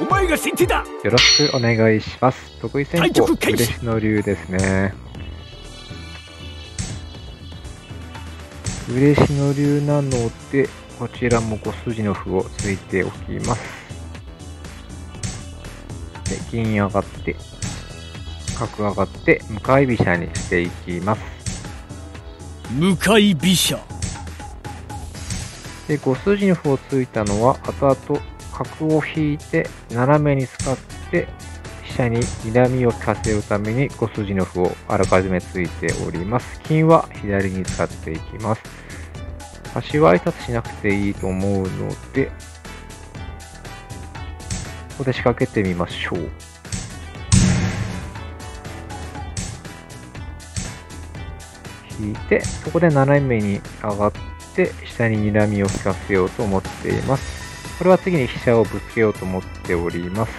お前が先手だよろしくお願いします。得意戦対法、嬉野流ですね。嬉野流なので、こちらも5筋の歩をついておきます。で、銀上がって、角上がって、向かい飛車にしていきます。向かい飛車で、5筋の歩をついたのは、後々角を引いて、斜めに使って、飛車に睨みを利かせるために5筋の歩をあらかじめついております。金は左に使っていきます。端は挨拶しなくていいと思うので、ここで仕掛けてみましょう。引いて、そこで斜めに上がって、下に睨みを利かせようと思っています。これは次に飛車をぶつけようと思っております。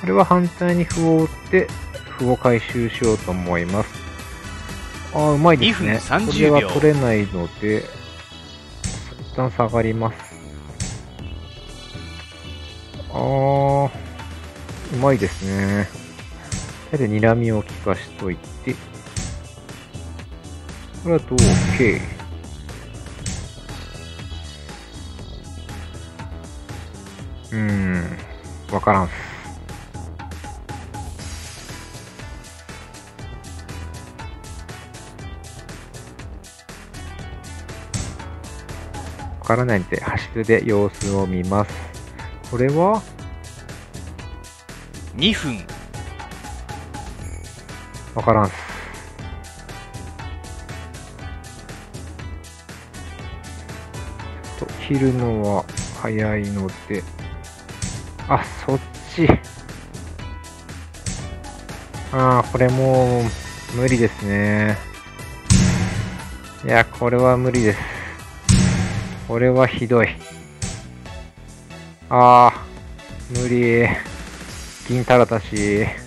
これは反対に歩を打って、歩を回収しようと思います。ああ、うまいですね。2分30これは秒取れないので、一旦下がります。ああ、うまいですね。手で睨みを利かしといて、これはどう ?OK。うーん、わからんっす。わからないんで、端で様子を見ます。これは？2分わからんっす。と、切るのは早いので、あ、そっち。ああ、これもう無理ですね。いや、これは無理です。これはひどい。ああ、無理。銀たらだし。